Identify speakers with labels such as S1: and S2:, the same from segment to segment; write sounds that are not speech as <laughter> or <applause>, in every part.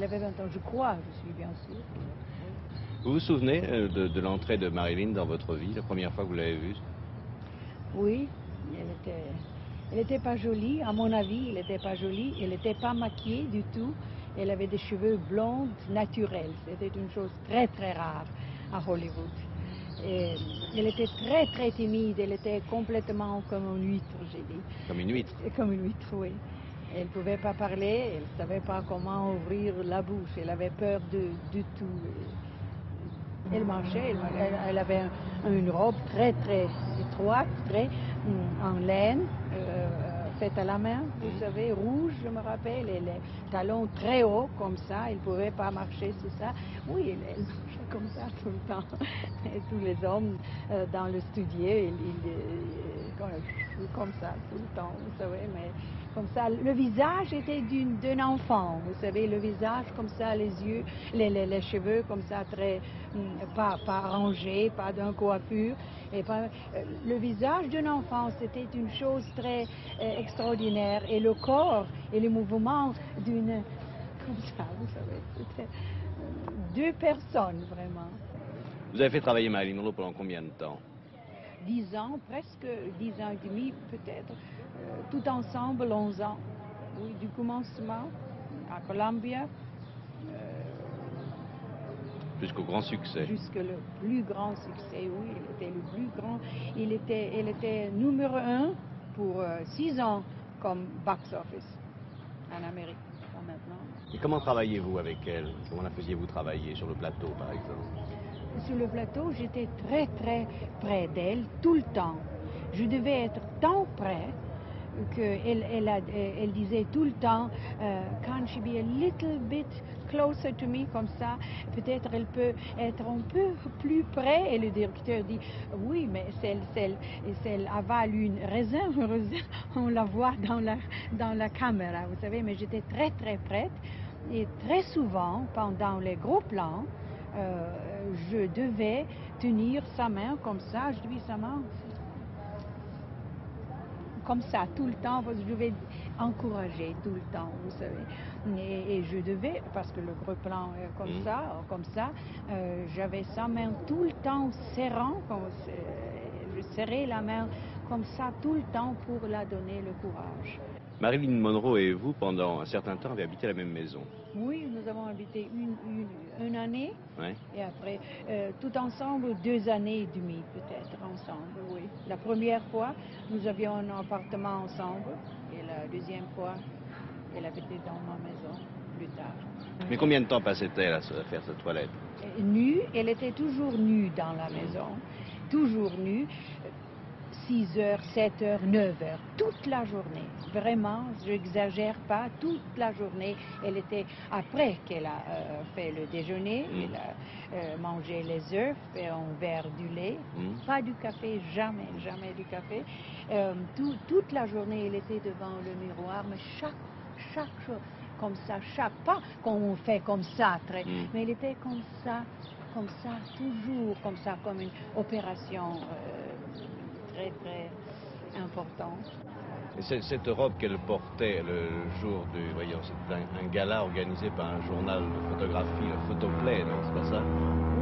S1: Elle avait 20 ans, je crois, je suis bien sûr.
S2: Vous vous souvenez euh, de, de l'entrée de Marilyn dans votre vie, la première fois que vous l'avez vue?
S1: Oui, elle était, elle n'était pas jolie, à mon avis, elle n'était pas jolie, elle n'était pas maquillée du tout. Elle avait des cheveux blondes naturels. C'était une chose très très rare à Hollywood. Et elle était très très timide, elle était complètement comme une huître, j'ai dit.
S2: Comme une huître
S1: Comme une huître, oui. Elle ne pouvait pas parler, elle ne savait pas comment ouvrir la bouche, elle avait peur de, du tout. Elle marchait, elle, avait un- une robe très très étroite, très hum, en laine, euh, faite à la main, vous savez, rouge, je me rappelle, et les talons très hauts comme ça, elle ne pouvait pas marcher sur ça. Oui, elle, elle marchait comme ça tout le temps. <laughs> Et tous les hommes euh, dans le studio, ils, ils, euh, comme- comme ça tout le temps, vous savez, mais comme ça, le visage était d'une- d'un enfant, vous savez, le visage comme ça, les yeux, les, les- les cheveux comme ça, très, hum, pas, pas rangés, pas d'un coiffure, et pas, euh, le visage d'un enfant, c'était une chose très euh, extraordinaire, et le corps et les mouvements d'une, comme ça, vous savez, c'était euh, deux personnes vraiment.
S2: Vous avez fait travailler Marilyn Monroe pendant combien de temps?
S1: Dix ans, presque dix ans et demi peut-être, tout ensemble onze ans. Oui, du commencement à Columbia
S2: Jusqu'au grand succès.
S1: jusque le plus grand succès. Oui, il était le plus grand. Il était, il était numéro un pour euh, six ans comme box office en Amérique. Pas maintenant.
S2: Et comment travailliez-vous avec elle? Comment la faisiez-vous travailler sur le plateau, par exemple?
S1: Sur le plateau, j'étais très très près d'elle tout le temps. Je devais être tant près qu'elle elle disait tout le temps, euh, she be a little bit closer to me, comme ça, peut-être elle peut être un peu plus près. Et le directeur dit, oui, mais si elle, si elle- si elle avale une raisin, <laughs> raisin, on la voit dans la, dans la caméra, vous savez, mais j'étais très très prête. Et très souvent, pendant les gros plans, euh, je devais tenir sa main comme ça, je dis sa main comme ça tout le temps, je devais encourager tout le temps, vous savez. Et, et je devais, parce que le gros plan euh, comme
S2: Mhm.
S1: ça, comme ça, euh, j'avais sa main tout le temps serrant, comme, euh, je serrais la main comme ça tout le temps pour la donner le courage.
S2: Marilyn Monroe et vous, pendant un certain temps, avez habité la même maison.
S1: Oui, nous avons habité une, une, une année
S2: Ouais.
S1: et après, euh, tout ensemble, deux années et demie peut-être ensemble, oui. La première fois, nous avions un appartement ensemble et la deuxième fois, elle habitait dans ma maison plus tard.
S2: Mais combien de temps passait-elle à, faire sa toilette?
S1: Euh, Nue, elle était toujours nue dans la maison, toujours nue. 6 heures, 7 heures, 9 heures, toute la journée. Vraiment, je n'exagère pas, toute la journée. Elle était, après qu'elle a euh, fait le déjeuner,
S2: Mm.
S1: elle a euh, mangé les œufs, fait un verre du lait,
S2: Mm.
S1: pas du café, jamais, jamais du café. Euh, tout- toute la journée, elle était devant le miroir, mais chaque, chaque chose, comme ça, chaque pas qu'on fait comme ça, très,
S2: Mm.
S1: mais elle était comme ça, comme ça, toujours comme ça, comme une opération euh, très, très.
S2: Et c'est- cette robe qu'elle portait le jour du, voyons, c'est un, un gala organisé par un journal de photographie, le Photoplay, non, c'est pas ça?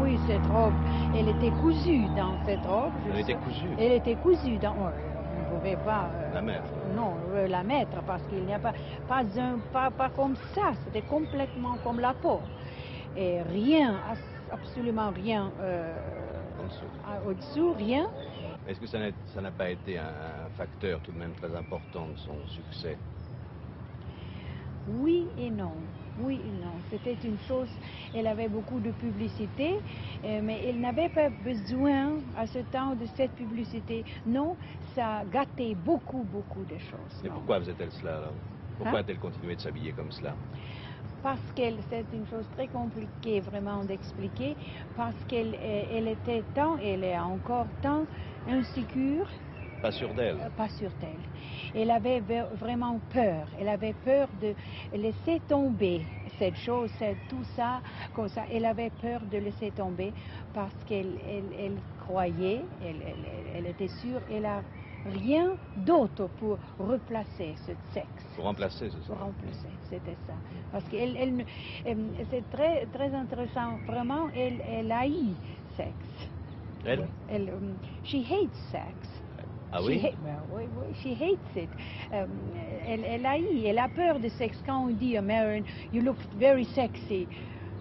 S1: Oui, cette robe, elle était cousue dans cette robe.
S2: Elle était cousue?
S1: Elle était cousue dans. oh, on ne pouvait pas. euh,
S2: La mettre.
S1: Non, euh, la mettre parce qu'il n'y a pas, pas, un, pas, pas comme ça, c'était complètement comme la peau. Et rien, absolument rien euh, au-dessous, rien.
S2: Est-ce que ça n'a pas été un, facteur tout de même très important de son succès?
S1: Oui et non. Oui et non. C'était une chose, elle avait beaucoup de publicité, euh, mais elle n'avait pas besoin à ce temps de cette publicité. Non, ça gâtait beaucoup, beaucoup de choses.
S2: Et
S1: non.
S2: pourquoi faisait-elle cela alors? Pourquoi
S1: Hein?
S2: a-t-elle continué de s'habiller comme cela?
S1: Parce qu'elle, c'est une chose très compliquée vraiment d'expliquer, parce qu'elle euh, elle était tant, elle est encore tant insécure,
S2: Pas sûr d'elle.
S1: euh, pas sur elle. Elle avait vraiment peur. Elle avait peur de laisser tomber cette chose, tout ça, comme ça. Elle avait peur de laisser tomber parce qu'elle elle, elle croyait, elle- elle était sûre, elle a rien d'autre pour replacer ce sexe.
S2: Pour remplacer, c'est ça
S1: Pour remplacer, c'était ça. Parce qu'elle, elle, c'est très, très intéressant, vraiment, elle, elle haït sexe.
S2: Elle?
S1: Elle, um, she hates sex.
S2: Ah
S1: She
S2: oui?
S1: hate- well, oui, oui, she hates it. Um, elle, elle haït, elle a peur de sexe. Quand on dit à Marilyn, you look very sexy,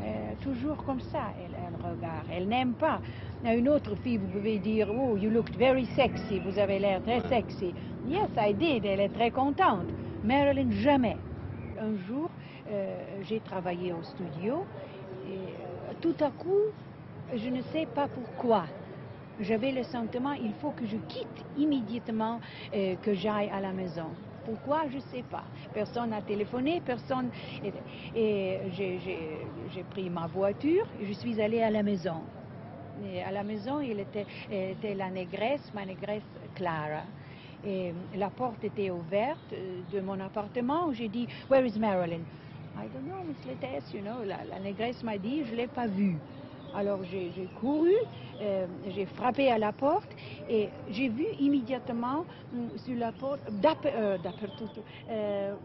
S1: euh, toujours comme ça, elle, elle regarde. Elle n'aime pas. À une autre fille, vous pouvez dire, oh, you looked very sexy, vous avez l'air très sexy. Yes, I did, elle est très contente. Marilyn, jamais. Un jour, euh, j'ai travaillé au studio et euh, tout à coup, je ne sais pas pourquoi. J'avais le sentiment, il faut que je quitte immédiatement, euh, que j'aille à la maison. Pourquoi? Je ne sais pas. Personne n'a téléphoné, personne. Et, et j'ai pris ma voiture et je suis allée à la maison. À la maison, il était, la négresse, ma négresse Clara. Et la porte était ouverte euh, de mon appartement. J'ai dit, Where is Marilyn? I don't know, Miss Letesse, you know. La, la négresse m'a dit, je ne l'ai pas vue. Alors j'ai couru, euh, j'ai frappé à la porte et j'ai vu immédiatement hum, sur la porte, euh, euh, euh,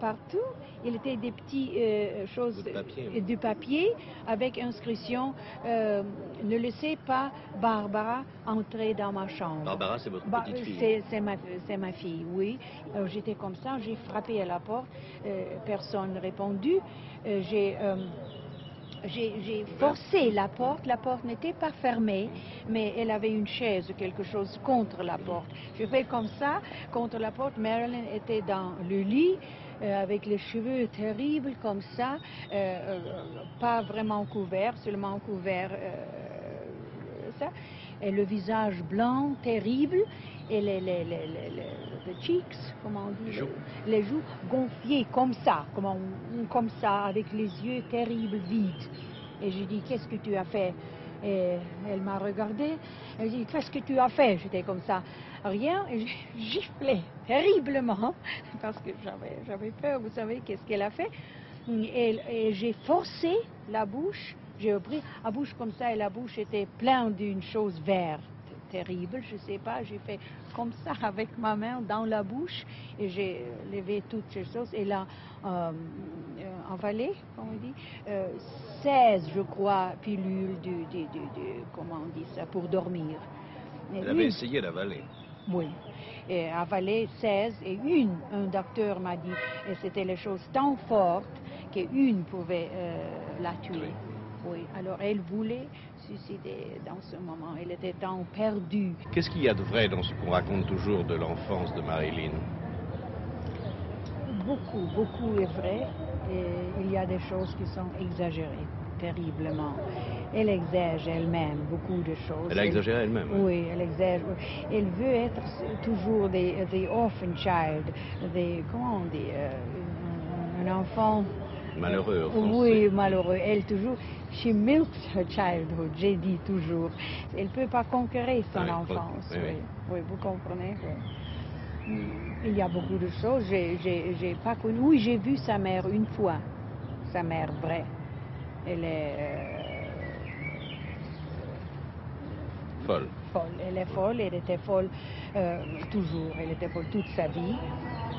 S1: partout, il était des petits euh, choses
S2: De papier,
S1: euh,
S2: oui.
S1: du papier avec inscription euh, ne laissez pas Barbara entrer dans ma chambre.
S2: Barbara, c'est votre petite fille.
S1: c'est- ma, ma fille, oui. J'étais comme ça, j'ai frappé à la porte, euh, personne n'a répondu. Euh, j'ai euh, j'ai forcé la porte, la porte n'était pas fermée, mais elle avait une chaise quelque chose contre la porte. J'ai fait comme ça, contre la porte, Marilyn était dans le lit, euh, avec les cheveux terribles comme ça, euh, euh, pas vraiment couverts, seulement couverts et le visage blanc, terrible, et les, les, les, les, les- les cheeks, comment on dit
S2: Les joues.
S1: Les joues gonflées comme ça, comme, on- comme ça, avec les yeux terribles, vides. Et j'ai dit, qu'est-ce que tu as fait? Et elle m'a regardé, elle dit, qu'est-ce que tu as fait? J'étais comme ça, rien, et j'ai <laughs> giflé terriblement, <laughs> parce que j'avais, j'avais peur, vous savez, qu'est-ce qu'elle a fait? Et, et j'ai forcé la bouche, j'ai pris la bouche comme ça et la bouche était pleine d'une chose verte terrible, je sais pas, j'ai fait comme ça <laughs> avec ma main dans la bouche et j'ai levé toutes ces choses et là euh, euh, avalé, comme on dit, euh, 16 je crois pilules du- comment on dit ça, pour dormir.
S2: Avait
S1: une-
S2: essayé d'avaler.
S1: oui. Et avalé 16 et une, un docteur m'a dit, et c'était les choses tant fortes qu'une pouvait euh, la tuer. Oui, alors elle voulait suicider dans ce moment. Elle était tant perdue.
S2: Qu'est-ce qu'il y a de vrai dans ce qu'on raconte toujours de l'enfance de Marilyn?
S1: Beaucoup, beaucoup est vrai. Et il y a des choses qui sont exagérées, terriblement. Elle exagère elle-même beaucoup de choses.
S2: Elle a exagéré elle-même. hein?
S1: Oui, elle exagère. Elle veut être toujours des, des orphan child, des, comment on dit, euh, un enfant.
S2: Malheureux.
S1: Oui, malheureux. Elle toujours, she milks her childhood, j'ai dit toujours. Elle ne peut pas conquérir son
S2: Oui,
S1: enfance.
S2: oui, oui.
S1: oui, vous comprenez. Mm, Il y a beaucoup de choses. J'ai, pas connu. Oui, j'ai vu sa mère une fois, sa mère vraie. Elle est euh,
S2: Folle.
S1: folle. Elle est folle. Elle était folle euh, toujours. Elle était folle toute sa vie.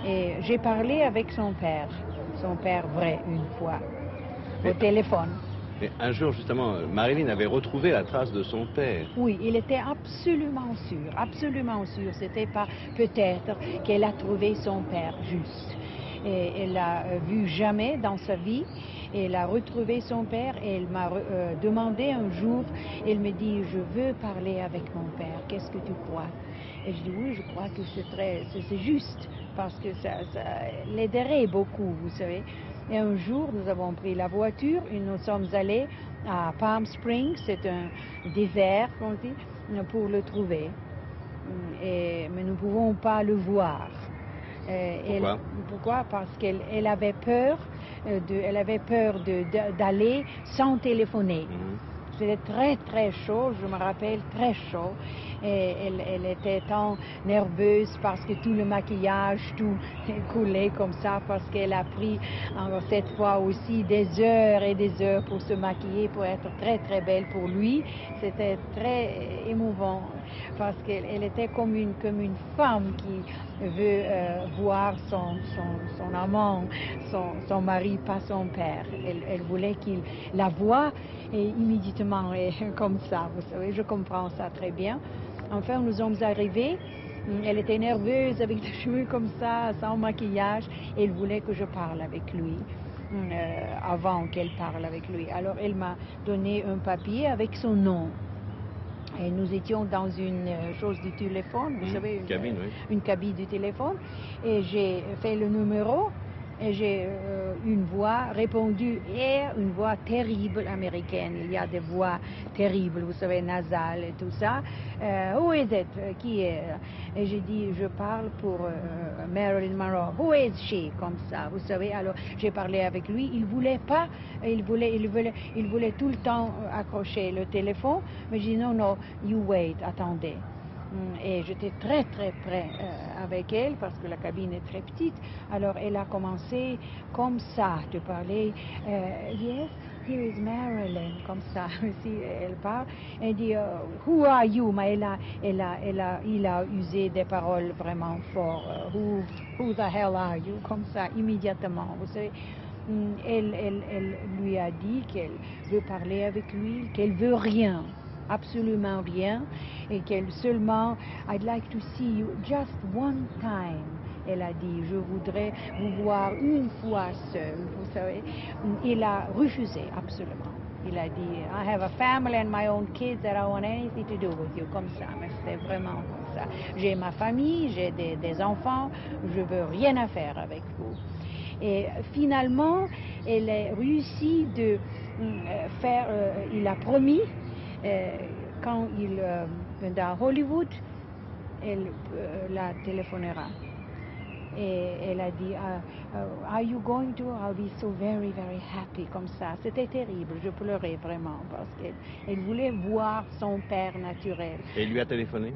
S1: Et j'ai parlé avec son père, son père vrai une fois, au téléphone.
S2: Mais un jour, justement, Marilyn avait retrouvé la trace de son père.
S1: Oui, il était absolument sûr, absolument sûr. C'était pas peut-être qu'elle a trouvé son père juste. Et elle l'a euh, vu jamais dans sa vie. Elle a retrouvé son père et elle m'a euh, demandé un jour, elle me dit, je veux parler avec mon père, qu'est-ce que tu crois Et je dis, oui, je crois que c'est juste, parce que ça, ça l'aiderait beaucoup, vous savez. Et un jour, nous avons pris la voiture et nous sommes allés à Palm Springs, c'est un désert, on dit, pour le trouver. Mais nous ne pouvons pas le voir. Euh, elle-
S2: Pourquoi?
S1: pourquoi? Parce qu'elle elle avait peur, euh, de, elle avait peur d'aller sans téléphoner.
S2: Mhm.
S1: C'était très très chaud, je me rappelle, très chaud. Et elle, elle, était tant nerveuse parce que tout le maquillage, tout <laughs> coulait comme ça, parce qu'elle a pris cette fois aussi des heures et des heures pour se maquiller, pour être très très belle pour lui. C'était très émouvant parce qu'elle était comme une, femme qui veut euh, voir son, amant, son, mari, pas son père. Elle, voulait qu'il la voie immédiatement, et <laughs> comme ça, vous savez, je comprends ça très bien. Enfin, nous sommes arrivés. Elle était nerveuse avec des <laughs> cheveux comme ça, sans maquillage. Elle voulait que je parle avec lui. Euh, avant qu'elle parle avec lui. Alors elle m'a donné un papier avec son nom. Et nous étions dans une euh, chose du téléphone, vous
S2: Mmh,
S1: savez, une
S2: cabine, oui.
S1: une cabine du téléphone. Et j'ai fait le numéro et j'ai euh, une voix répondue et une voix terrible américaine. Il y a des voix terribles, vous savez, nasales et tout ça. Euh, who is it? Euh, Qui est? Et j'ai dit, je parle pour Marilyn Monroe. Who is she? Comme ça, vous savez. Alors j'ai parlé avec lui. Il voulait pas. Il voulait, il voulait, il voulait tout le temps accrocher le téléphone. Mais j'ai dit non, non, you wait, attendez. Mm, Et j'étais très très près euh, avec elle parce que la cabine est très petite. Alors elle a commencé comme ça de parler. euh, yes, here is Marilyn, comme ça. <laughs> Si elle parle, elle dit euh, Who are you? Mais elle a, elle a, elle a, il a usé des paroles vraiment fortes. euh, who, who the hell are you? Comme ça, immédiatement. Vous savez. Mm, Elle, elle, elle lui a dit qu'elle veut parler avec lui, qu'elle veut rien absolument rien et qu'elle seulement I'd like to see you just one time. Elle a dit je voudrais vous voir une fois seul vous savez. Il a refusé absolument. Il a dit I have a family and my own kids I don't want anything to do with you comme ça. Mais c'était vraiment comme ça. J'ai ma famille j'ai des, enfants je veux rien à faire avec vous. Et finalement elle a réussi de euh, faire euh, il a promis quand il euh, dans Hollywood, elle euh, la téléphonera. Et elle a dit, ah, Are you going to? I'll be so very, very happy, comme ça. C'était terrible, je pleurais vraiment parce qu'elle elle voulait voir son père naturel.
S2: Et lui a téléphoné?